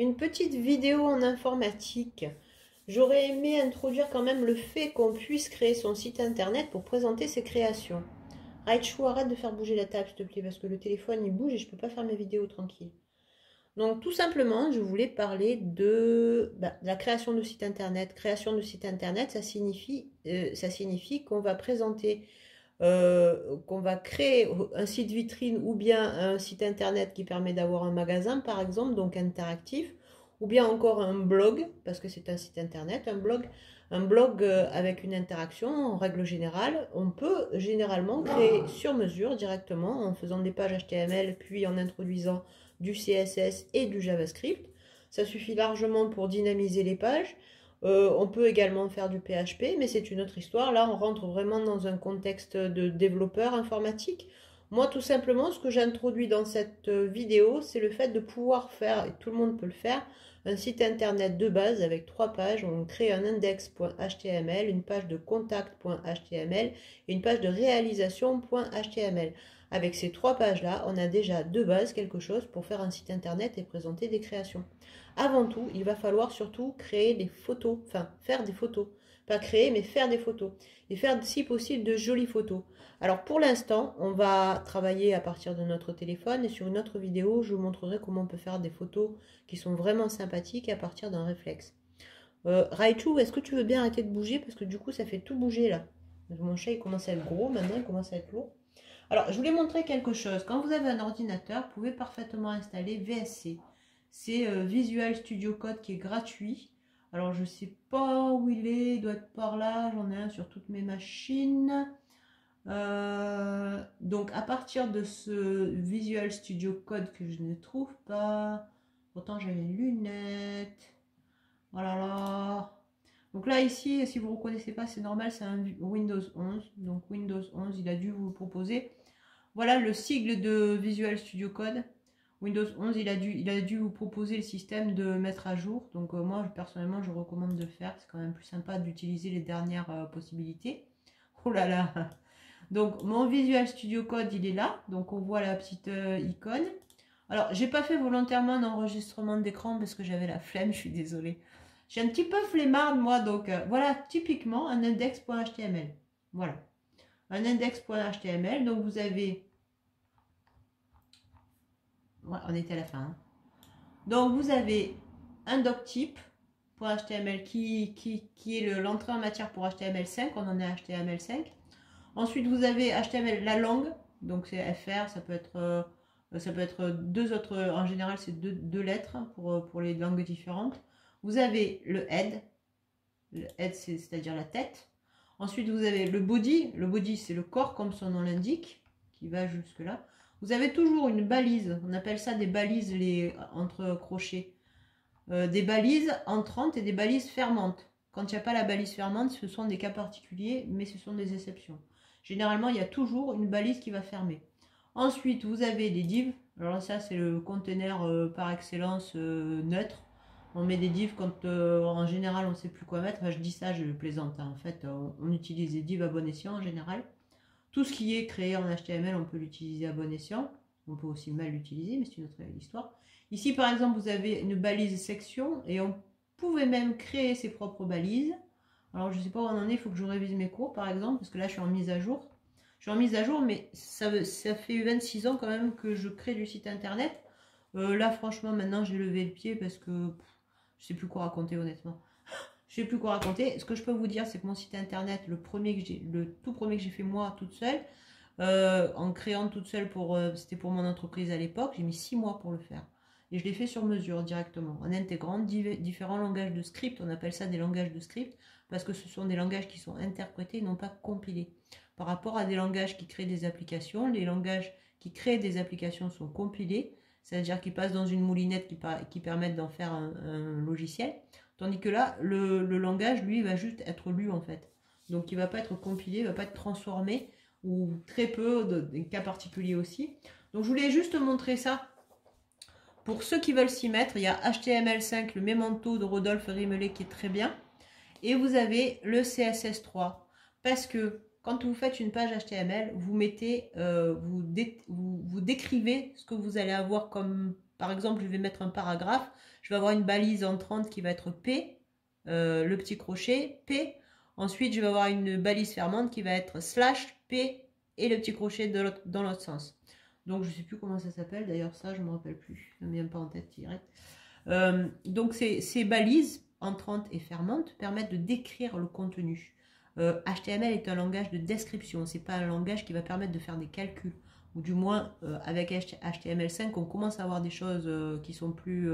une petite vidéo en informatique. J'aurais aimé introduire quand même le fait qu'on puisse créer son site internet pour présenter ses créations. Raichu, arrête de faire bouger la table, s'il te plaît, parce que le téléphone il bouge et je ne peux pas faire mes vidéos tranquille. Donc tout simplement, je voulais parler de, bah, la création de site internet. Création de site internet, ça signifie, euh, ça signifie qu'on va présenter, euh, qu'on va créer un site vitrine ou bien un site internet qui permet d'avoir un magasin par exemple, donc interactif, ou bien encore un blog, parce que c'est un site internet, un blog, un blog euh, avec une interaction en règle générale, on peut généralement créer sur mesure directement en faisant des pages HTML puis en introduisant du CSS et du JavaScript. Ça suffit largement pour dynamiser les pages. Euh, on peut également faire du PHP, mais c'est une autre histoire. Là, on rentre vraiment dans un contexte de développeur informatique. Moi, tout simplement, ce que j'introduis dans cette euh, vidéo, c'est le fait de pouvoir faire, et tout le monde peut le faire, un site internet de base avec trois pages. On crée un index.html, une page de contact.html et une page de réalisation.html. Avec ces trois pages-là, on a déjà de base quelque chose pour faire un site internet et présenter des créations. Avant tout, il va falloir surtout créer des photos, enfin faire des photos. Pas créer, mais faire des photos. Et faire, si possible, de jolies photos. Alors pour l'instant, on va travailler à partir de notre téléphone et sur une autre vidéo, je vous montrerai comment on peut faire des photos qui sont vraiment sympathiques à partir d'un réflexe. Euh, Raichu, est-ce que tu veux bien arrêter de bouger? Parce que du coup, ça fait tout bouger là. Mon chat, il commence à être gros, maintenant il commence à être lourd. Alors, je voulais montrer quelque chose. Quand vous avez un ordinateur, vous pouvez parfaitement installer VSC. C'est euh, Visual Studio Code qui est gratuit. Alors, je ne sais pas où il est. Il doit être par là. J'en ai un sur toutes mes machines. Euh, donc, à partir de ce Visual Studio Code que je ne trouve pas. Pourtant, j'ai les lunettes. Voilà oh là. Donc là, ici, si vous ne reconnaissez pas, c'est normal, c'est un Windows 11. Donc Windows 11, il a dû vous proposer voilà le sigle de Visual Studio Code. Windows 11, il a dû, il a vous proposer le système de mettre à jour. Donc euh, moi, personnellement, je recommande de le faire. C'est quand même plus sympa d'utiliser les dernières euh, possibilités. Oh là là Donc mon Visual Studio Code, il est là. Donc on voit la petite euh, icône. Alors, j'ai pas fait volontairement un enregistrement d'écran parce que j'avais la flemme, je suis désolée. J'ai un petit peu flemmard, moi, donc voilà, typiquement un index.html. Voilà un index.html. Donc vous avez... on était à la fin. Donc vous avez un doctype.html qui, qui, qui est l'entrée en matière pour HTML5. On en est à HTML5. Ensuite vous avez HTML, la langue. Donc c'est FR, ça peut être... Euh, ça peut être deux autres, en général c'est deux, lettres pour, pour les langues différentes. Vous avez le head, le head c'est-à-dire la tête. Ensuite, vous avez le body. Le body, c'est le corps, comme son nom l'indique, qui va jusque-là. Vous avez toujours une balise. On appelle ça des balises les, entre crochets. Euh, des balises entrantes et des balises fermantes. Quand il n'y a pas la balise fermante, ce sont des cas particuliers, mais ce sont des exceptions. Généralement, il y a toujours une balise qui va fermer. Ensuite, vous avez des divs. Alors ça, c'est le conteneur euh, par excellence euh, neutre. On met des divs quand en général on ne sait plus quoi mettre. je dis ça, je plaisante. Hein. En fait, on, utilise des divs à bon escient en général. Tout ce qui est créé en HTML, on peut l'utiliser à bon escient. On peut aussi mal l'utiliser, mais c'est une autre histoire. Ici, par exemple, vous avez une balise section et on pouvait même créer ses propres balises. Alors, je ne sais pas où on en est, il faut que je révise mes cours, par exemple, parce que là, je suis en mise à jour. Je suis en mise à jour, mais ça, fait 26 ans quand même que je crée du site internet. Euh, là, franchement, maintenant, j'ai levé le pied parce que je sais plus quoi raconter honnêtement. Je sais plus quoi raconter. Ce que je peux vous dire, c'est que mon site internet, le premier que j'ai, le tout premier que j'ai fait moi toute seule, euh, en créant toute seule pour, euh, c'était pour mon entreprise à l'époque, j'ai mis six mois pour le faire. Et je l'ai fait sur mesure directement, en intégrant différents langages de script. On appelle ça des langages de script parce que ce sont des langages qui sont interprétés et non pas compilés. Par rapport à des langages qui créent des applications, les langages qui créent des applications sont compilés c'est-à-dire qu'ils passent dans une moulinette qui, qui permettent d'en faire un, logiciel. Tandis que là, le, langage, lui, va juste être lu en fait. Donc il ne va pas être compilé, il ne va pas être transformé, ou très peu, des cas particuliers aussi. Donc je voulais juste montrer ça. Pour ceux qui veulent s'y mettre, il y a HTML5, le Memento de Rodolphe Rimelet qui est très bien. Et vous avez le CSS3. Parce que quand vous faites une page HTML, vous mettez, euh, vous, vous, décrivez ce que vous allez avoir comme par exemple, je vais mettre un paragraphe, je vais avoir une balise entrante qui va être P, euh, le petit crochet, P. Ensuite, je vais avoir une balise fermante qui va être slash, P, et le petit crochet dans l'autre sens. Donc, je ne sais plus comment ça s'appelle. D'ailleurs, ça, je ne me rappelle plus. Je ne me pas en tête direct. Euh, donc, ces, ces, balises entrantes et fermantes permettent de décrire le contenu. HTML euh, est un langage de description. Ce n'est pas un langage qui va permettre de faire des calculs. Ou du moins, avec HTML5, on commence à avoir des choses qui sont plus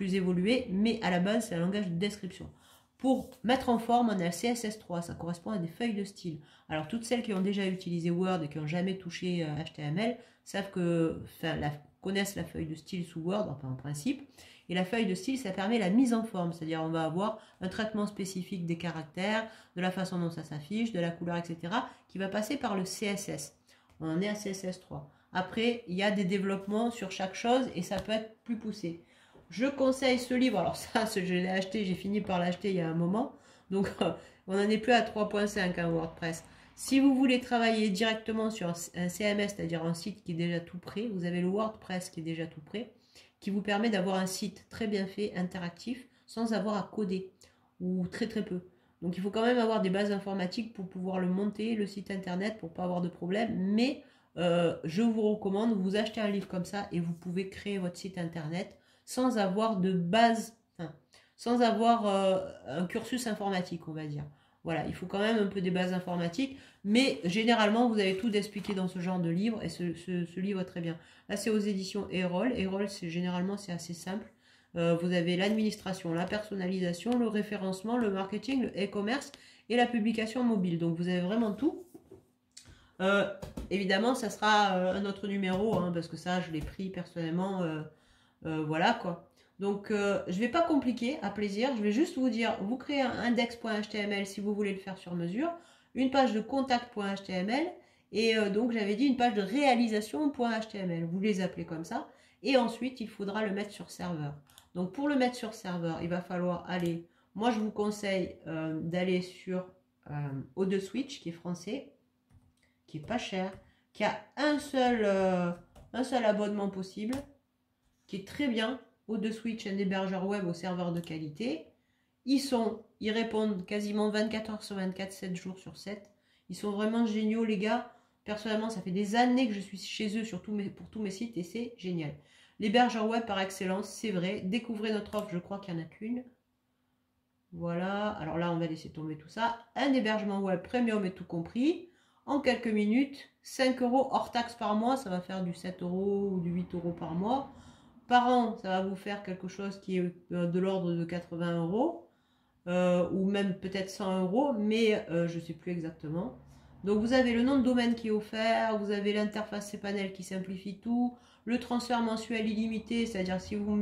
plus évolué, mais à la base, c'est un langage de description. Pour mettre en forme, on a le CSS3, ça correspond à des feuilles de style. Alors, toutes celles qui ont déjà utilisé Word et qui n'ont jamais touché HTML euh, savent que, enfin, connaissent la feuille de style sous Word, enfin, en principe. Et la feuille de style, ça permet la mise en forme, c'est-à-dire on va avoir un traitement spécifique des caractères, de la façon dont ça s'affiche, de la couleur, etc., qui va passer par le CSS. On en est à CSS3. Après, il y a des développements sur chaque chose et ça peut être plus poussé. Je conseille ce livre. Alors ça, je l'ai acheté, j'ai fini par l'acheter il y a un moment. Donc on n'en est plus à 3.5 hein, WordPress. Si vous voulez travailler directement sur un CMS, c'est-à-dire un site qui est déjà tout prêt, vous avez le WordPress qui est déjà tout prêt, qui vous permet d'avoir un site très bien fait, interactif, sans avoir à coder, ou très très peu. Donc il faut quand même avoir des bases informatiques pour pouvoir le monter, le site internet, pour pas avoir de problème. Mais euh, je vous recommande, vous achetez un livre comme ça et vous pouvez créer votre site internet sans avoir de base, sans avoir euh, un cursus informatique, on va dire. Voilà, il faut quand même un peu des bases informatiques, mais généralement, vous avez tout d'expliquer dans ce genre de livre, et ce, livre très bien. Là, c'est aux éditions Erol. Erol, c'est généralement, c'est assez simple. Euh, vous avez l'administration, la personnalisation, le référencement, le marketing, le e-commerce et la publication mobile. Donc, vous avez vraiment tout. Euh, évidemment, ça sera un autre numéro, hein, parce que ça, je l'ai pris personnellement euh, voilà quoi. Donc, euh, je ne vais pas compliquer à plaisir. Je vais juste vous dire, vous créez un index.html si vous voulez le faire sur mesure, une page de contact.html et euh, donc j'avais dit une page de réalisation.html. Vous les appelez comme ça. Et ensuite, il faudra le mettre sur serveur. Donc, pour le mettre sur serveur, il va falloir aller. Moi, je vous conseille d'aller sur O2 Switch, qui est français, qui est pas cher, qui a un seul, seul abonnement possible qui est très bien. au de Switch, un hébergeur web au serveur de qualité. Ils sont, ils répondent quasiment 24 heures sur 24, 7 jours sur 7. Ils sont vraiment géniaux, les gars. Personnellement, ça fait des années que je suis chez eux pour tous mes sites et c'est génial. L'hébergeur web par excellence, c'est vrai. Découvrez notre offre, je crois qu'il n'y en a qu'une. Voilà, alors là, on va laisser tomber tout ça. Un hébergement web premium et tout compris. En quelques minutes, 5 euros hors taxe par mois, ça va faire du 7 euros ou du 8 euros par mois. Par an, ça va vous faire quelque chose qui est euh, de l'ordre de 80 euros, euh, ou même peut-être 100 euros, mais euh, je ne sais plus exactement. Donc vous avez le nom de domaine qui est offert, vous avez l'interface cPanel qui simplifie tout, le transfert mensuel illimité, c'est-à-dire si vous,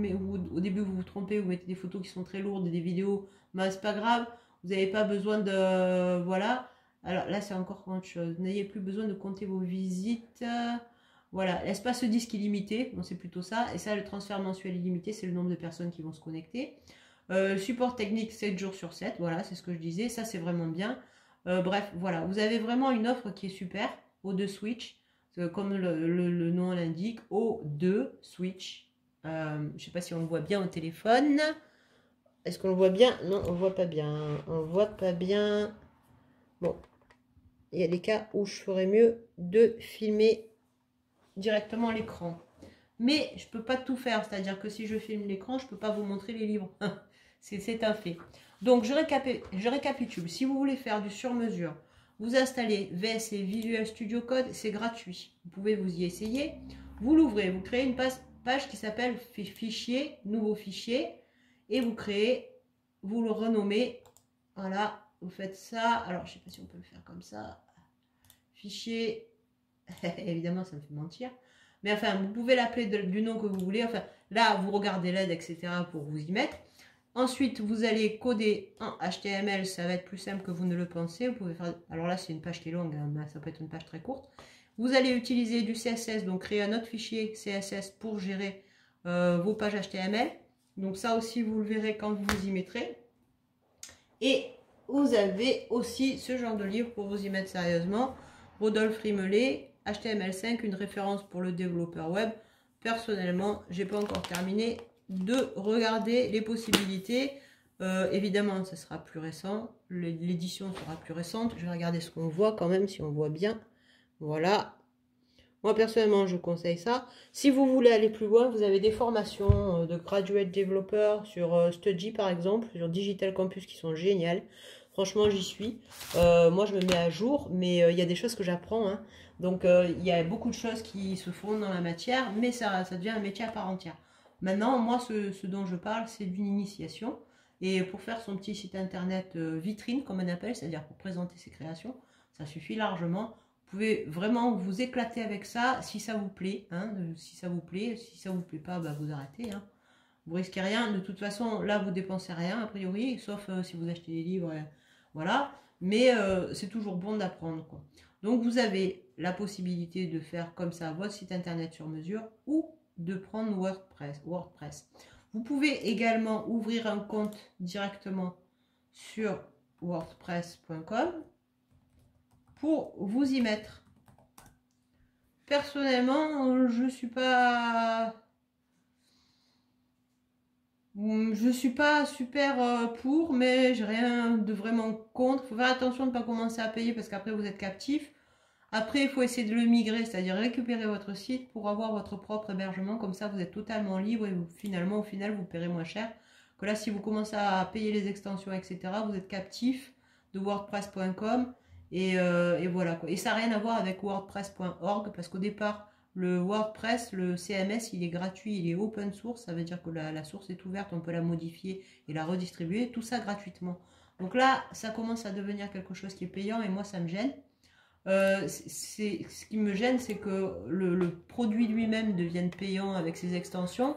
au début vous vous trompez, vous mettez des photos qui sont très lourdes et des vidéos, ben, c'est pas grave, vous n'avez pas besoin de... Voilà. Alors là c'est encore autre chose, vous n'ayez plus besoin de compter vos visites. Voilà, l'espace disque illimité, bon, c'est plutôt ça. Et ça, le transfert mensuel illimité, c'est le nombre de personnes qui vont se connecter. Euh, support technique 7 jours sur 7, voilà, c'est ce que je disais. Ça, c'est vraiment bien. Euh, bref, voilà, vous avez vraiment une offre qui est super. O2 Switch, comme le, nom l'indique, O2 Switch. Euh, je ne sais pas si on le voit bien au téléphone. Est-ce qu'on le voit bien? Non, on ne voit pas bien. On ne voit pas bien. Bon, il y a des cas où je ferais mieux de filmer directement l'écran. Mais je peux pas tout faire, c'est-à-dire que si je filme l'écran, je peux pas vous montrer les livres. C'est un fait. Donc je récapitule. Si vous voulez faire du sur-mesure, vous installez VS et Visual Studio Code, c'est gratuit. Vous pouvez vous y essayer. Vous l'ouvrez, vous créez une page qui s'appelle fichier, nouveau fichier, et vous créez, vous le renommez. Voilà, vous faites ça. Alors je sais pas si on peut le faire comme ça. Fichier Évidemment, ça me fait mentir. Mais enfin, vous pouvez l'appeler du nom que vous voulez. Enfin, là, vous regardez l'aide, etc. pour vous y mettre. Ensuite, vous allez coder en HTML. Ça va être plus simple que vous ne le pensez. Vous pouvez faire... Alors là, c'est une page qui est longue. Hein, ça peut être une page très courte. Vous allez utiliser du CSS, donc créer un autre fichier CSS pour gérer euh, vos pages HTML. Donc ça aussi, vous le verrez quand vous vous y mettrez. Et vous avez aussi ce genre de livre pour vous y mettre sérieusement. Rodolphe Rimelet, HTML5, une référence pour le développeur web. personnellement, j'ai pas encore terminé de regarder les possibilités. Euh, évidemment, ça sera plus récent. L'édition sera plus récente. Je vais regarder ce qu'on voit quand même, si on voit bien. Voilà. Moi, personnellement, je conseille ça. Si vous voulez aller plus loin, vous avez des formations euh, de graduate developer sur euh, Study, par exemple, sur Digital Campus, qui sont géniales. Franchement, j'y suis. moi, je me mets à jour, mais il y a des choses que j'apprends. Hein. Donc, il y a beaucoup de choses qui se font dans la matière, mais ça, ça devient un métier à part entière. Maintenant, moi, ce dont je parle, c'est d'une initiation. Et pour faire son petit site internet euh, vitrine, comme on appelle, c'est-à-dire pour présenter ses créations, ça suffit largement. Vous pouvez vraiment vous éclater avec ça si ça vous plaît. Hein, si ça vous plaît, si ça vous plaît pas, bah, vous arrêtez. Hein. Vous risquez rien. De toute façon, là, vous dépensez rien, a priori, sauf euh, si vous achetez des livres. voilà. Mais euh, c'est toujours bon d'apprendre. Donc, vous avez la possibilité de faire comme ça votre site internet sur mesure ou de prendre WordPress. WordPress. Vous pouvez également ouvrir un compte directement sur wordpress.com pour vous y mettre. Personnellement, je suis pas je suis pas super euh, pour, mais j'ai rien de vraiment contre. Faut faire attention de ne pas commencer à payer parce qu'après vous êtes captif. Après, il faut essayer de le migrer, c'est-à-dire récupérer votre site pour avoir votre propre hébergement. Comme ça, vous êtes totalement libre et finalement, au final, vous paierez moins cher. Que là, si vous commencez à payer les extensions, etc., vous êtes captif de WordPress.com. Euh, et, voilà. Quoi. Et ça n'a rien à voir avec WordPress.org parce qu'au départ, le WordPress, le CMS, il est gratuit, il est open source. Ça veut dire que la, la source est ouverte, on peut la modifier et la redistribuer. Tout ça gratuitement. Donc là, ça commence à devenir quelque chose qui est payant et moi, ça me gêne. Euh, ce qui me gêne, c'est que le, produit lui-même devienne payant avec ses extensions.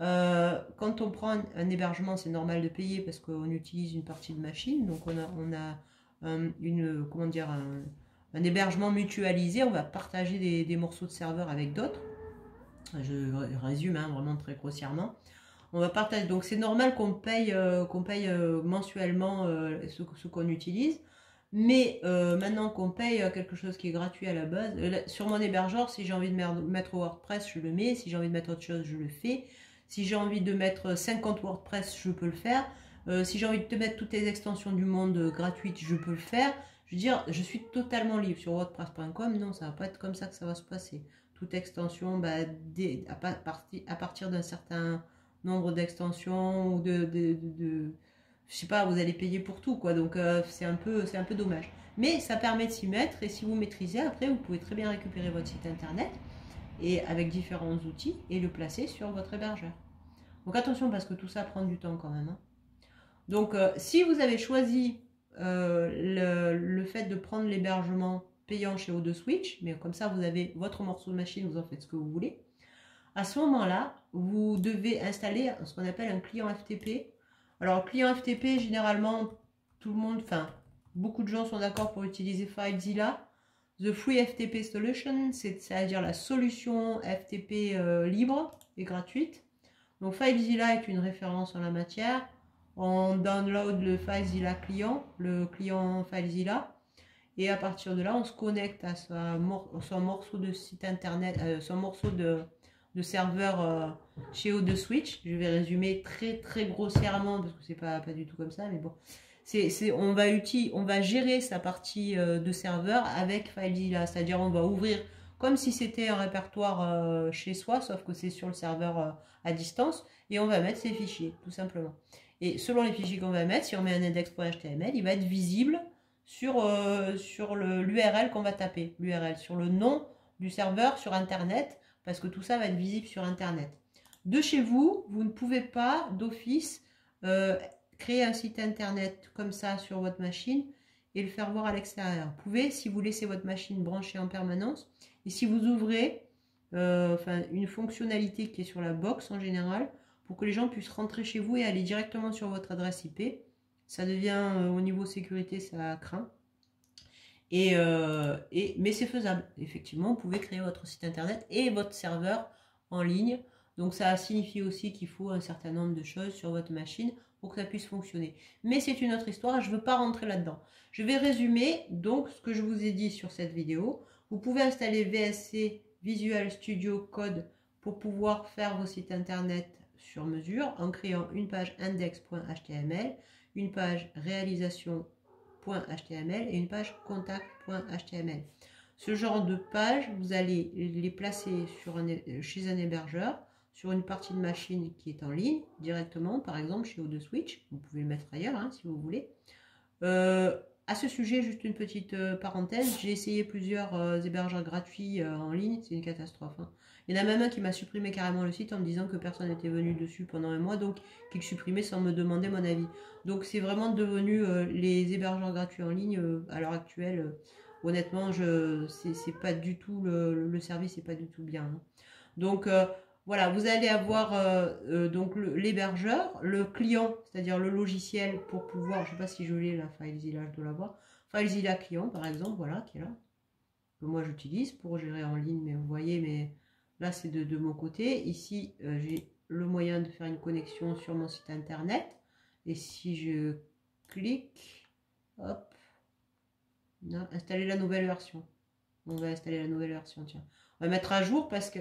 Euh, quand on prend un, hébergement, c'est normal de payer parce qu'on utilise une partie de machine. Donc on a, on a euh, une, comment dire, un, hébergement mutualisé. On va partager des, morceaux de serveur avec d'autres. Je résume hein, vraiment très grossièrement. On va partager. Donc c'est normal qu'on paye, qu'on paye mensuellement ce qu'on utilise. Mais euh, maintenant qu'on paye euh, quelque chose qui est gratuit à la base, euh, sur mon hébergeur, si j'ai envie de mettre WordPress, je le mets. Si j'ai envie de mettre autre chose, je le fais. Si j'ai envie de mettre 50 WordPress, je peux le faire. si j'ai envie de te mettre toutes les extensions du monde gratuites, je peux le faire. Je veux dire, je suis totalement libre sur WordPress.com. Non, ça va pas être comme ça que ça va se passer. Toute extension, bah, à, partir d'un certain nombre d'extensions ou de je sais pas, vous allez payer pour tout, quoi. Donc euh, c'est un peu, c'est un peu dommage. Mais ça permet de s'y mettre et si vous maîtrisez, après vous pouvez très bien récupérer votre site internet et avec différents outils et le placer sur votre hébergeur. Donc attention parce que tout ça prend du temps quand même. Hein. Donc euh, si vous avez choisi euh, le, fait de prendre l'hébergement payant chez O2 Switch, mais comme ça vous avez votre morceau de machine, vous en faites ce que vous voulez. À ce moment-là, vous devez installer ce qu'on appelle un client FTP alors, client FTP, généralement, tout le monde, enfin, beaucoup de gens sont d'accord pour utiliser FileZilla. The Free FTP Solution, c'est-à-dire la solution FTP euh, libre et gratuite. Donc, FileZilla est une référence en la matière. On download le FileZilla client, le client FileZilla. Et à partir de là, on se connecte à son, morceau de site internet, euh, son morceau de, de serveur euh, chez O2 Switch. Je vais résumer très très grossièrement parce que c'est pas, pas du tout comme ça, mais bon. C'est, on, va on va gérer sa partie euh, de serveur avec FileZilla, c'est-à-dire on va ouvrir comme si c'était un répertoire euh, chez soi, sauf que c'est sur le serveur à distance, et on va mettre ses fichiers, tout simplement. Et selon les fichiers qu'on va mettre, si on met un index.html, il va être visible sur, sur l'URL qu'on va taper, l'URL, sur le nom du serveur sur Internet, parce que tout ça va être visible sur Internet. De chez vous, vous ne pouvez pas d'office euh, créer un site Internet comme ça sur votre machine et le faire voir à l'extérieur. Vous pouvez, si vous laissez votre machine branchée en permanence, et si vous ouvrez euh, enfin, une fonctionnalité qui est sur la box en général, pour que les gens puissent rentrer chez vous et aller directement sur votre adresse IP, ça devient, euh, au niveau sécurité, ça craint. Euh, mais c'est faisable. Effectivement, vous pouvez créer votre site internet et votre serveur en ligne. Donc ça signifie aussi qu'il faut un certain nombre de choses sur votre machine pour que ça puisse fonctionner. Mais c'est une autre histoire, je ne veux pas rentrer là-dedans. Je vais résumer donc ce que je vous ai dit sur cette vidéo. Vous pouvez installer VSC Visual Studio Code pour pouvoir faire vos sites internet sur mesure en créant une page index.html, une page réalisation.html et une page contact.html. Ce genre de page, vous allez les placer sur chez un hébergeur sur une partie de machine qui est en ligne directement, par exemple chez O2 Switch. Vous pouvez le mettre ailleurs hein, si vous voulez. Euh, à ce sujet, juste une petite euh, parenthèse, j'ai essayé plusieurs euh, hébergeurs gratuits en ligne, c'est une catastrophe. Hein. Il y en a même un qui m'a supprimé carrément le site en me disant que personne n'était venu dessus pendant un mois, donc qu'il supprimait sans me demander mon avis. Donc c'est vraiment devenu les hébergeurs gratuits en ligne à l'heure actuelle. honnêtement, je c'est pas du tout le, le service, c'est pas du tout bien. Hein. Donc voilà, vous allez avoir euh, euh, donc l'hébergeur, le, client, c'est-à-dire le logiciel pour pouvoir, je ne sais pas si je l'ai la FileZilla, je dois l'avoir. FileZilla client par exemple, voilà, qui est là, que moi j'utilise pour gérer en ligne, mais vous voyez, mais là c'est de, mon côté. Ici, euh, j'ai le moyen de faire une connexion sur mon site internet. Et si je clique, hop, installer la nouvelle version. On va installer la nouvelle version, tiens. On va mettre à jour parce que,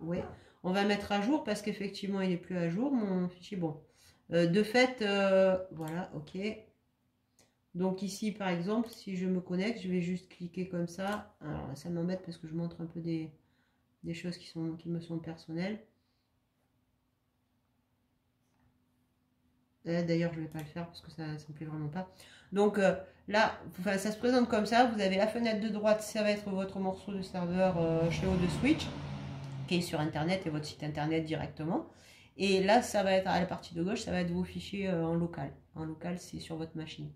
ouais, on va mettre à jour parce qu'effectivement, il n'est plus à jour, mon fichier. Bon, euh, de fait, euh, voilà, ok. Donc ici, par exemple, si je me connecte, je vais juste cliquer comme ça. Alors ça m'embête parce que je montre un peu des, choses qui, sont, qui me sont personnelles. Euh, d'ailleurs, je ne vais pas le faire parce que ça ne me plaît vraiment pas. Donc là, ça se présente comme ça. Vous avez la fenêtre de droite, ça va être votre morceau de serveur chez O2 Switch sur Internet et votre site Internet directement. Et là, ça va être à la partie de gauche, ça va être vos fichiers euh, en local. En local, c'est sur votre machine.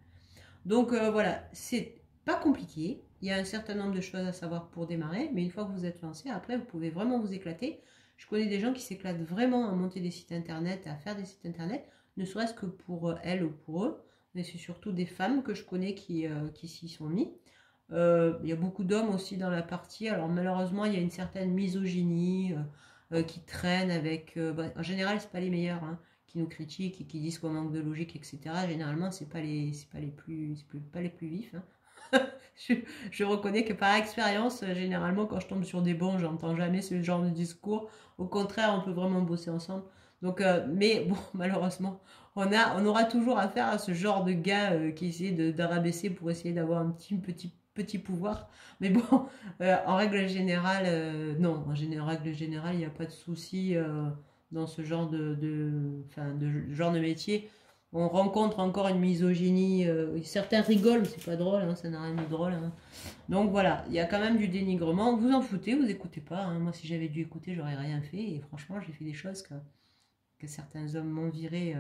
Donc euh, voilà, c'est pas compliqué. Il y a un certain nombre de choses à savoir pour démarrer, mais une fois que vous êtes lancé, après, vous pouvez vraiment vous éclater. Je connais des gens qui s'éclatent vraiment à monter des sites internet, à faire des sites internet, ne serait-ce que pour euh, elles ou pour eux, mais c'est surtout des femmes que je connais qui, qui s'y sont mis. Euh, il y a beaucoup d'hommes aussi dans la partie. Alors malheureusement, il y a une certaine misogynie euh, euh, qui traîne avec... Bah, en général, c'est pas les meilleurs hein, qui nous critiquent et qui disent qu'on manque de logique, etc. Généralement, c'est pas les, pas les plus, pas les plus vifs. Hein. je, reconnais que par expérience, généralement, quand je tombe sur des bons, j'entends jamais ce genre de discours. Au contraire, on peut vraiment bosser ensemble. Donc, mais bon, malheureusement, on, aura toujours affaire à ce genre de gars qui essaie de, rabaisser pour essayer d'avoir un petit, petit petit pouvoir. Mais bon, euh, en règle générale, euh, non, en règle générale, il n'y a pas de souci euh, dans ce genre de, de, de, genre de métier. On rencontre encore une misogynie. certains rigolent, c'est pas drôle, hein, ça n'a rien de drôle. Hein. Donc voilà, il y a quand même du dénigrement. Vous en foutez, vous écoutez pas. Hein. Moi, si j'avais dû écouter, j'aurais rien fait. Et franchement, j'ai fait des choses que, que certains hommes m'ont viré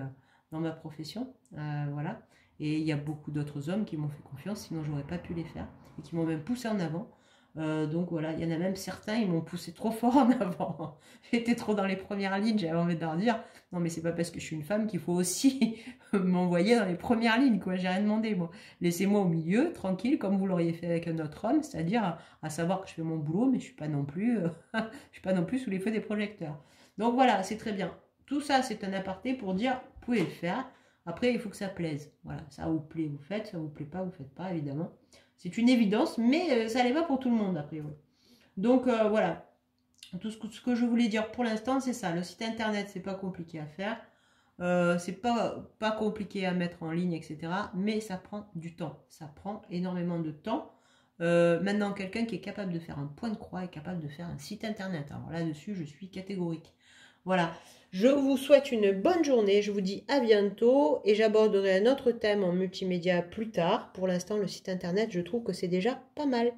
dans ma profession. voilà. Et il y a beaucoup d'autres hommes qui m'ont fait confiance, sinon j'aurais pas pu les faire et qui m'ont même poussé en avant. Euh, donc voilà, il y en a même certains, ils m'ont poussé trop fort en avant. J'étais trop dans les premières lignes, j'avais envie de leur dire, non mais c'est pas parce que je suis une femme qu'il faut aussi m'envoyer dans les premières lignes, quoi, j'ai rien demandé, moi. Laissez-moi au milieu, tranquille, comme vous l'auriez fait avec un autre homme, c'est-à-dire à, savoir que je fais mon boulot, mais je suis non plus, je suis pas non plus sous les feux des projecteurs. Donc voilà, c'est très bien. Tout ça, c'est un aparté pour dire, vous pouvez le faire. Après, il faut que ça plaise. Voilà, ça vous plaît, vous faites, ça vous plaît pas, vous faites pas, évidemment. C'est une évidence, mais euh, ça n'est pas pour tout le monde, a priori. Donc euh, voilà, tout ce que, je voulais dire pour l'instant, c'est ça. Le site internet, c'est pas compliqué à faire. Euh, c'est pas, pas compliqué à mettre en ligne, etc. Mais ça prend du temps. Ça prend énormément de temps. maintenant, quelqu'un qui est capable de faire un point de croix est capable de faire un site internet. Alors là-dessus, je suis catégorique. Voilà. Je vous souhaite une bonne journée. Je vous dis à bientôt et j'aborderai un autre thème en multimédia plus tard. Pour l'instant, le site internet, je trouve que c'est déjà pas mal.